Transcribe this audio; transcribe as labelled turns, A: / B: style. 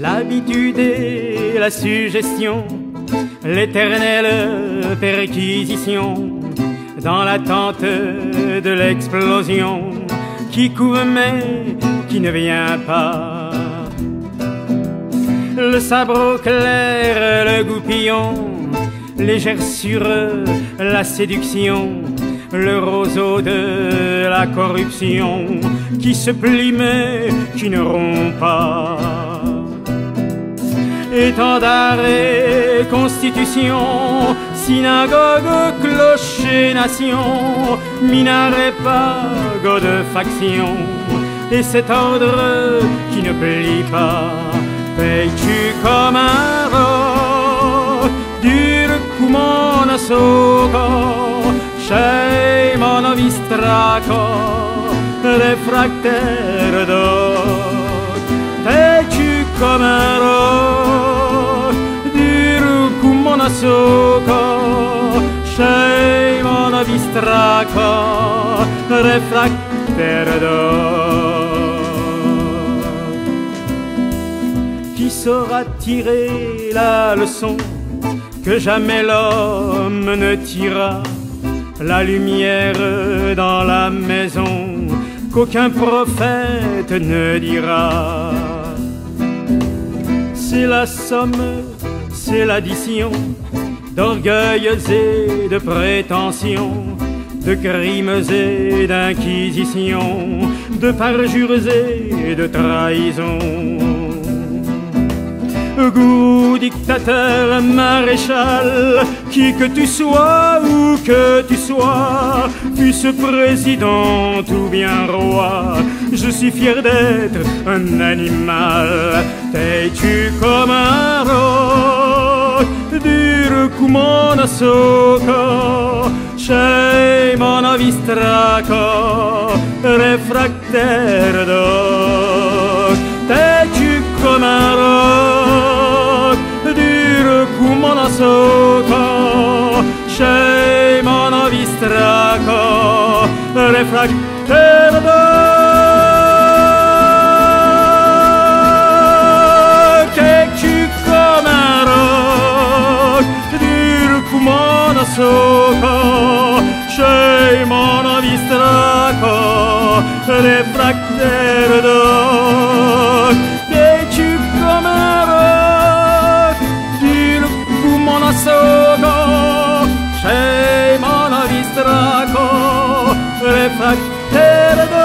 A: L'habitude et la suggestion, l'éternelle perquisition, dans l'attente de l'explosion qui couvre mais qui ne vient pas. Le sabre clair, le goupillon, les gerçures, la séduction, le roseau de la corruption qui se plie mais qui ne rompt pas. Étendard et constitution, synagogue, clocher, nation, minaret, de faction, et cet ordre qui ne plie pas, payes-tu comme un roc, dur comme mon assoco, chez mon avistraco, réfractaire d'or, payes-tu comme un d'or. Qui saura tirer la leçon que jamais l'homme ne tira? La lumière dans la maison qu'aucun prophète ne dira. C'est la somme, c'est l'addition d'orgueil et de prétention, de crimes et d'inquisition, de parjures et de trahison goût dictateur, maréchal, qui que tu sois, ou que tu sois, fût-ce président ou bien roi, je suis fier d'être un animal. T'es-tu comme un mon assoco, chez mon avistraco, réfractaire d'or. T'es-tu comme un roc, dur comme mon mon assoco, chez mon avistraco, réfractaire d'or. T'es-tu comme un roc, dur comme mon assoco, chez mon avistraco, réfractaire